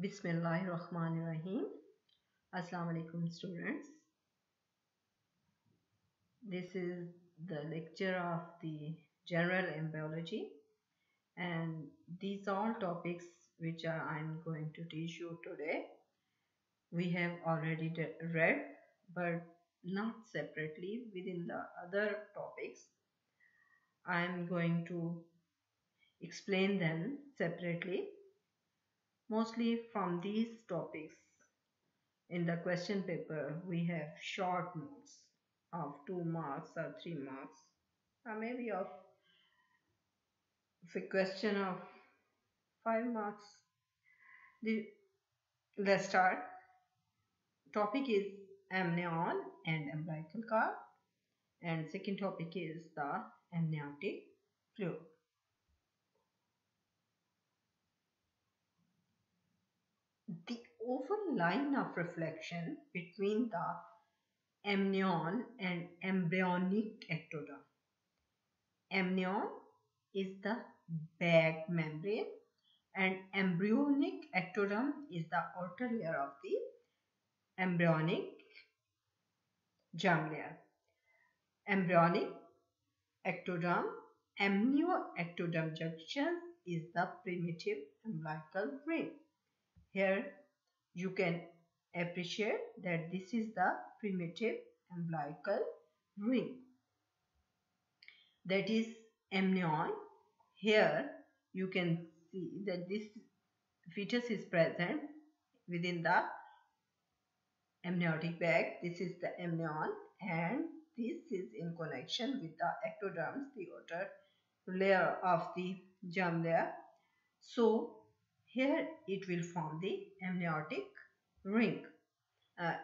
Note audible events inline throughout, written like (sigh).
Bismillahirrahmanirrahim. Assalamu alaikum students. This is the lecture of the general embryology and these all topics which are I'm going to teach you today. We have already read but not separately within the other topics. I'm going to explain them separately mostly from these topics. In the question paper we have short notes of 2 marks or 3 marks or maybe of a question of 5 marks. The let's start topic is amnion and umbilical cord and second topic is the amniotic fluid oval line of reflection between the amnion and embryonic ectoderm. Amnion is the bag membrane and embryonic ectoderm is the outer layer of the embryonic germ layer. Embryonic ectoderm, amnioectoderm junction is the primitive umbilical ring. Here you can appreciate that this is the primitive umbilical ring. That is amnion. Here you can see that this fetus is present within the amniotic bag. This is the amnion and this is in connection with the ectoderms, the outer layer of the germ layer. So here it will form the amniotic ring. Uh,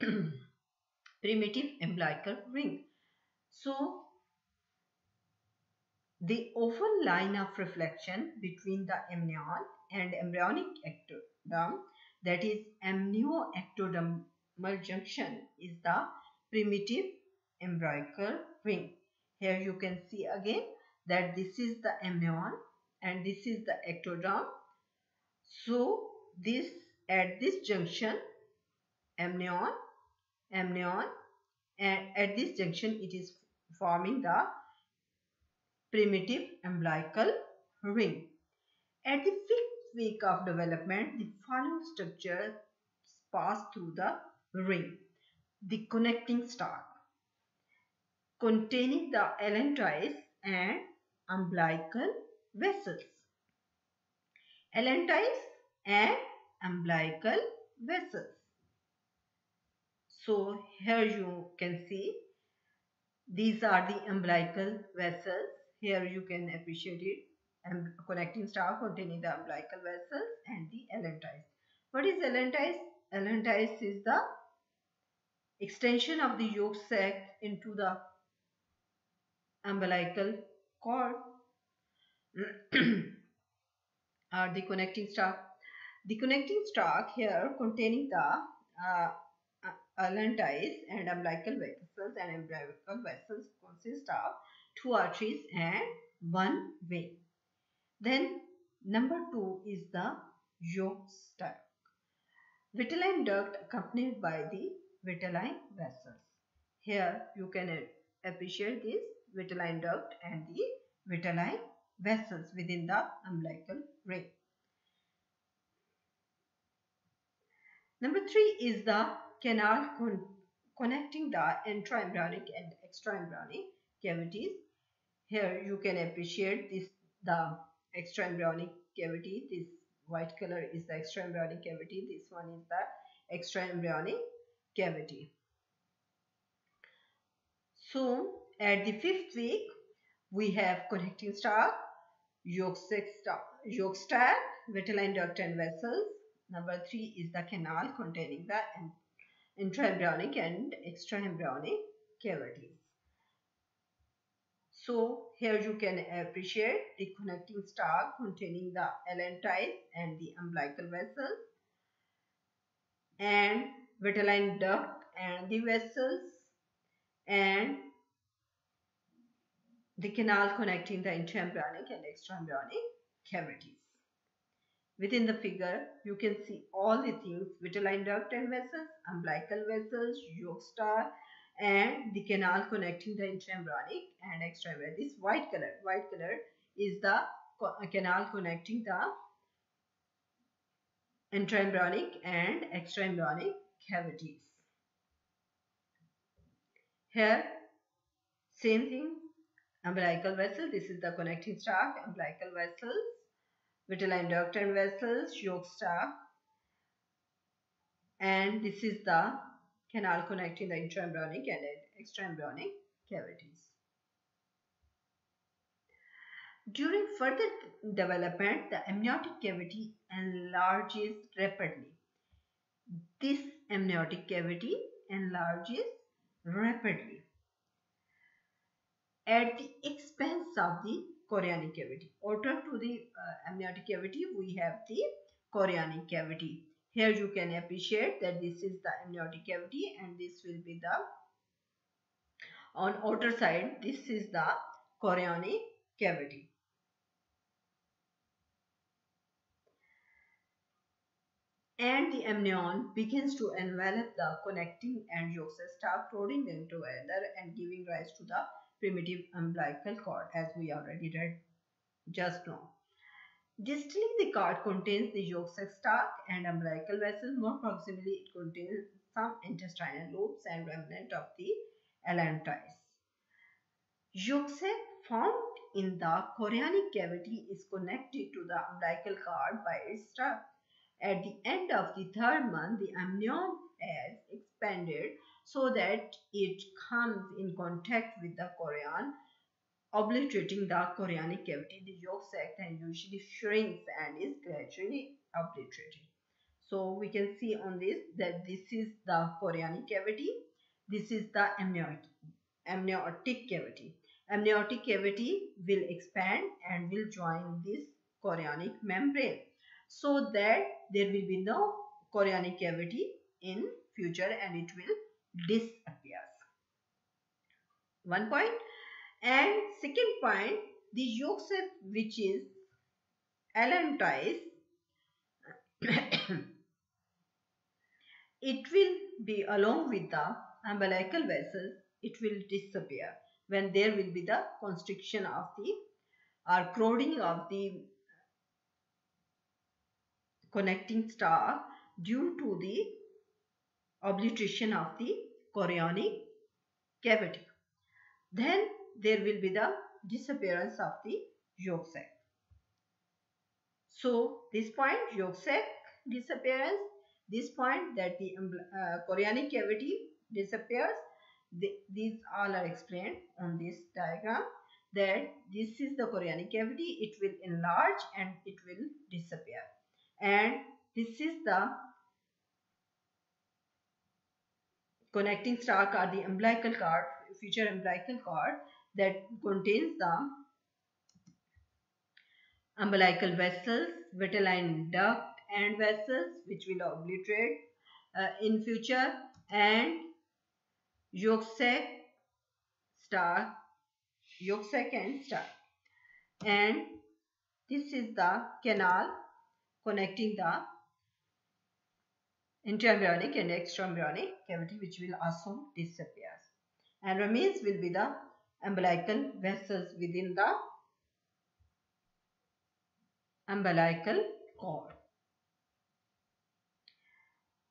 (clears throat) primitive umbilical ring. So the oval line of reflection between the amnion and embryonic ectoderm that is amnioectodermal junction is the primitive umbilical ring. Here you can see again that this is the amnion and this is the ectoderm so this at this junction amnion, amnion and at this junction it is forming the primitive umbilical ring. At the fifth week of development, the following structures pass through the ring. The connecting stalk containing the allantois and umbilical vessels allantois and umbilical vessels. So here you can see these are the umbilical vessels. Here you can appreciate it and connecting stalk containing the umbilical vessels and the allantois. What is allantois? Allantois is the extension of the yolk sac into the umbilical cord. (clears throat) (clears throat) are the connecting stalk. The connecting stalk here containing the uh, allantois and umbilical vessels and umbilical vessels consist of two arteries and one vein. Then number two is the yolk. Vitelline duct accompanied by the vitelline vessels. Here you can appreciate this vitelline duct and the vitelline vessels within the umbilical Number three is the canal con connecting the intraembryonic and extraembryonic cavities. Here you can appreciate this the extraembryonic cavity. This white color is the extraembryonic cavity. This one is the extraembryonic cavity. So at the fifth week we have connecting stalk yolk sac, vitelline duct and vessels. Number three is the canal containing the intraembryonic and extraembryonic cavities. So here you can appreciate the connecting stalk containing the allantois and the umbilical vessels and vitelline duct and the vessels and the canal connecting the intraembryonic and extraembryonic cavities. within the figure you can see all the things vitelline duct and vessels umbilical vessels yolk stalk and the canal connecting the intraembryonic and extraembryonic. This white color white color is the uh, canal connecting the intraembryonic and extraembryonic cavities. Here same thing umbilical vessel this is the connecting stalk umbilical vessels vitelline duct and vessels yolk stalk and this is the canal connecting the intraembryonic and extraembryonic cavities. During further development, the amniotic cavity enlarges rapidly. This amniotic cavity enlarges rapidly at the expense of the chorionic cavity. Outer to the uh, amniotic cavity, we have the chorionic cavity. Here you can appreciate that this is the amniotic cavity and this will be the on outer side this is the chorionic cavity. And the amnion begins to envelop the connecting yolk stalk floating them together and giving rise to the primitive umbilical cord as we already read just now. Distally, the cord contains the yolk sac stalk and umbilical vessel. More proximally, it contains some intestinal loops and remnant of the allantois. Yolk sac found in the chorionic cavity is connected to the umbilical cord by its stalk. At the end of the third month, the amnion has expanded so that it comes in contact with the chorion obliterating the chorionic cavity, the yolk sac then usually shrinks and is gradually obliterated. So we can see on this that this is the chorionic cavity, this is the amniotic, amniotic cavity. Amniotic cavity will expand and will join this chorionic membrane so that there will be no chorionic cavity in future and it will disappear. One point and second point, the yolk sac which is allantois, (coughs) it will be along with the umbilical vessels, it will disappear when there will be the constriction of the or crowding of the connecting stalk due to the obliteration of the chorionic cavity. Then there will be the disappearance of the yolk sac. So this point yolk sac disappearance, this point that the uh, chorionic cavity disappears, the, these all are explained on this diagram that this is the chorionic cavity, it will enlarge and it will disappear. And this is the connecting stalk or the umbilical cord, future umbilical cord that contains the umbilical vessels, vitelline duct and vessels which will obliterate uh, in future and yolk sac stalk yolk sac and star. And this is the canal connecting the intraembryonic and extraembryonic cavity which will also disappear and remains will be the umbilical vessels within the umbilical cord.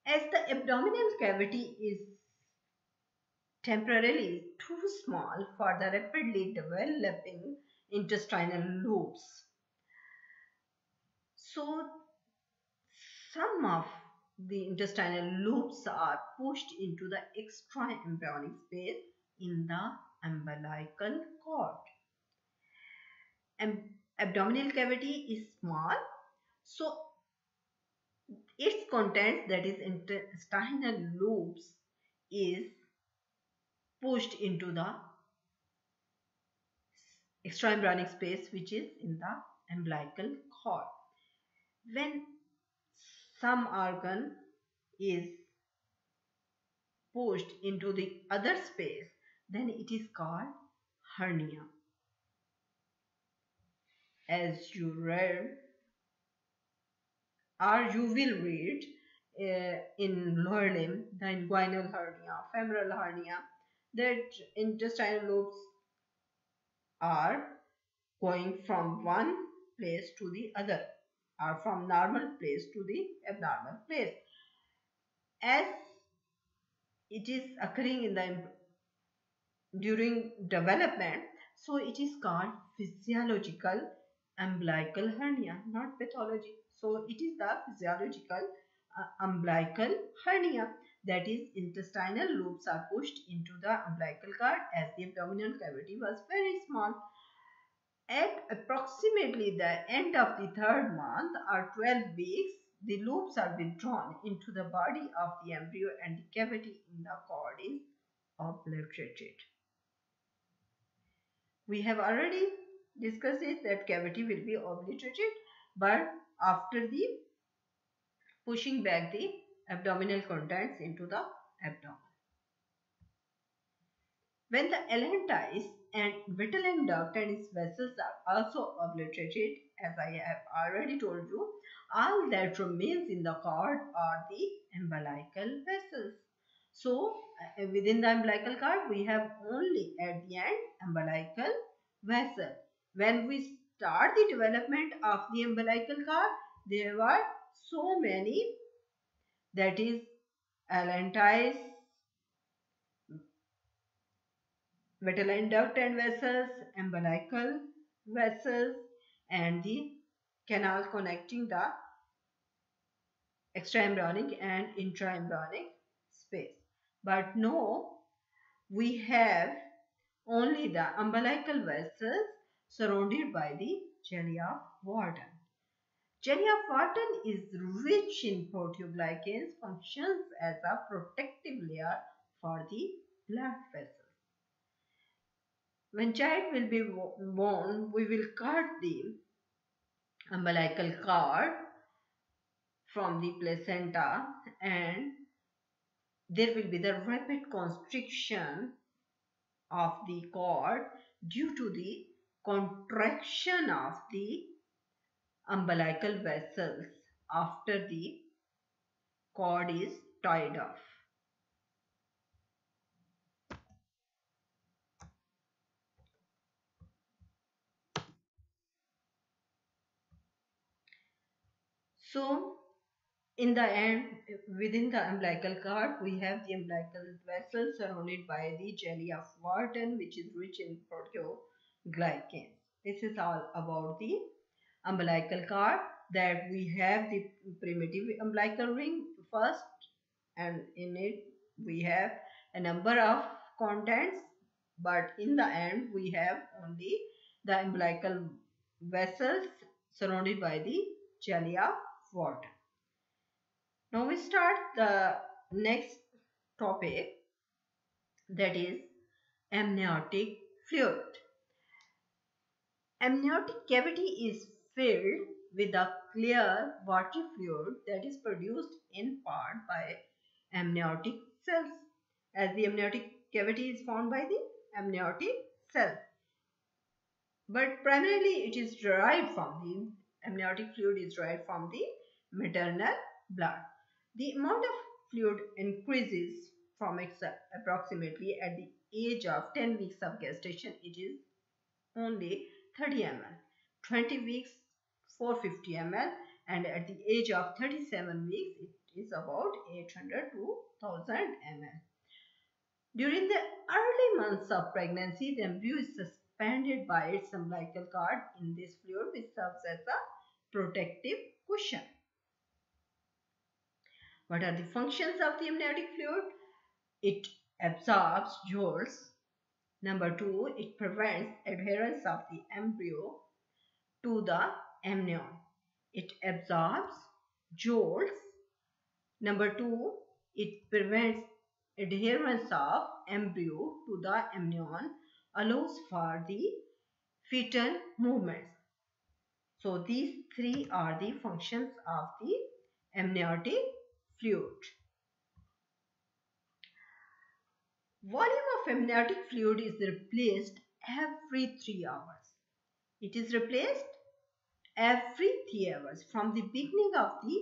As the abdominal cavity is temporarily too small for the rapidly developing intestinal loops. So, some of the intestinal loops are pushed into the extra embryonic space in the umbilical cord. Ab abdominal cavity is small, so its contents that is intestinal loops is pushed into the extraembryonic space which is in the umbilical cord. When some organ is pushed into the other space then it is called hernia. As you read or you will read uh, in lower limb the inguinal hernia, femoral hernia, that intestinal loops are going from one place to the other or from normal place to the abnormal place. As it is occurring in the during development, so it is called physiological umbilical hernia, not pathology. So it is the physiological uh, umbilical hernia that is intestinal loops are pushed into the umbilical cord as the abdominal cavity was very small. At approximately the end of the third month or 12 weeks, the loops are withdrawn into the body of the embryo and the cavity in the cord is obliterated. We have already discussed it that cavity will be obliterated but after the pushing back the abdominal contents into the abdomen. When the allantois and Vitelline duct and its vessels are also obliterated, as I have already told you, all that remains in the cord are the umbilical vessels. So, uh, within the umbilical cord, we have only at the end umbilical vessel. When we start the development of the umbilical cord, there were so many that is allantois, Vitelline duct and vessels, umbilical vessels and the canal connecting the extraembryonic and intraembryonic space. But no, we have only the umbilical vessels surrounded by the jelly of Wharton. Jelly of Wharton is rich in proteoglycans, functions as a protective layer for the blood vessels. When child will be born, we will cut the umbilical cord from the placenta and there will be the rapid constriction of the cord due to the contraction of the umbilical vessels after the cord is tied off. So, in the end, within the umbilical cord, we have the umbilical vessel surrounded by the jelly of Wharton, which is rich in proteoglycans. This is all about the umbilical cord that we have the primitive umbilical ring first and in it we have a number of contents but in the end we have only the umbilical vessels surrounded by the jelly of Wharton. Now we start the next topic that is amniotic fluid. Amniotic cavity is filled with a clear watery fluid that is produced in part by amniotic cells as the amniotic cavity is formed by the amniotic cell. But primarily it is derived from the amniotic fluid is derived from the maternal blood. The amount of fluid increases from approximately at the age of 10 weeks of gestation. It is only 30 ml 20 weeks 450 ml and at the age of 37 weeks it is about 800 to 1000 ml during the early months of pregnancy the embryo is suspended by its umbilical cord. In this fluid which serves as a protective cushion what are the functions of the amniotic fluid? It absorbs jolts. Number two, it prevents adherence of the embryo to the amnion. It absorbs jolts. Number two, it prevents adherence of embryo to the amnion, allows for the fetal movements. So these three are the functions of the amniotic fluid. Volume of amniotic fluid is replaced every 3 hours. It is replaced every three hours from the beginning of the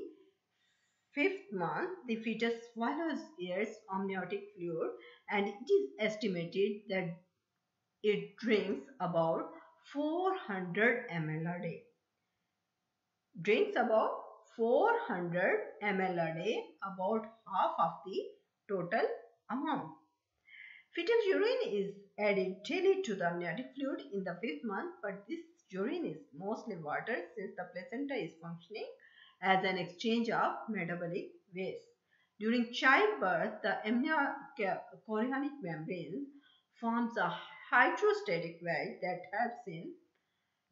fifth month, the fetus swallows its amniotic fluid and it is estimated that it drinks about 400 ml a day. Drinks about 400 ml a day, about half of the total amount. Fetal urine is added daily to the amniotic fluid in the fifth month, but this urine is mostly water since the placenta is functioning as an exchange of metabolic waste. During childbirth, the amniochorionic membrane forms a hydrostatic valve that helps in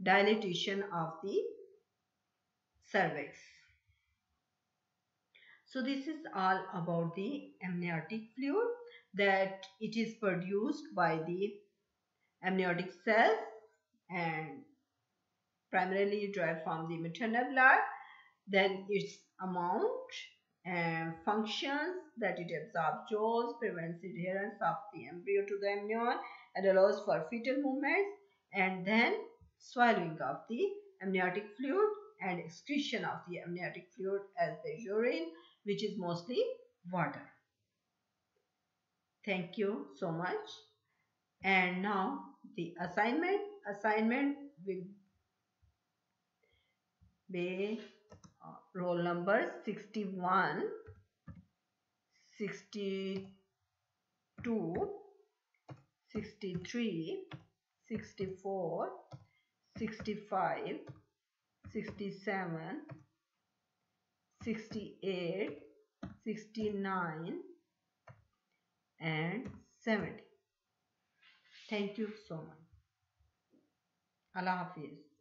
dilatation of the cervix. So this is all about the amniotic fluid that it is produced by the amniotic cells and primarily derived from the maternal blood. Then its amount and functions that it absorbs jaws prevents adherence of the embryo to the amnion and allows for fetal movements. And then swallowing of the amniotic fluid and excretion of the amniotic fluid as the urine which is mostly water. Thank you so much. And now the assignment. Assignment will be uh, roll number 61, 62, 63, 64, 65, 67, 68, 69 and 70. Thank you so much. Allah Hafiz.